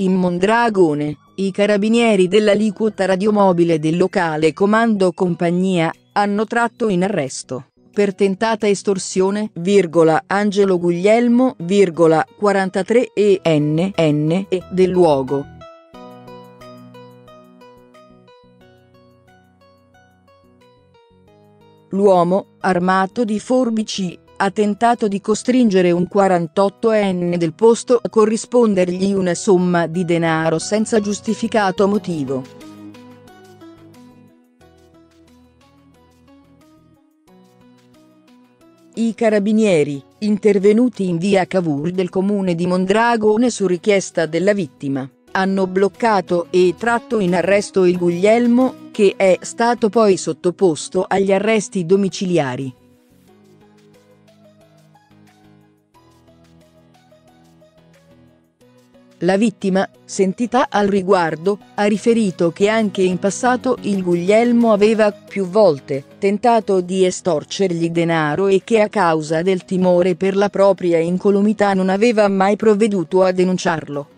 In Mondragone, i carabinieri dell'aliquota radiomobile del locale comando compagnia hanno tratto in arresto per tentata estorsione, virgola, Angelo Guglielmo, virgola, 43 e NN e del luogo. L'uomo, armato di forbici, ha tentato di costringere un 48enne del posto a corrispondergli una somma di denaro senza giustificato motivo. I carabinieri, intervenuti in via Cavour del comune di Mondragone su richiesta della vittima, hanno bloccato e tratto in arresto il Guglielmo, che è stato poi sottoposto agli arresti domiciliari. La vittima, sentita al riguardo, ha riferito che anche in passato il Guglielmo aveva più volte tentato di estorcergli denaro e che a causa del timore per la propria incolumità non aveva mai provveduto a denunciarlo.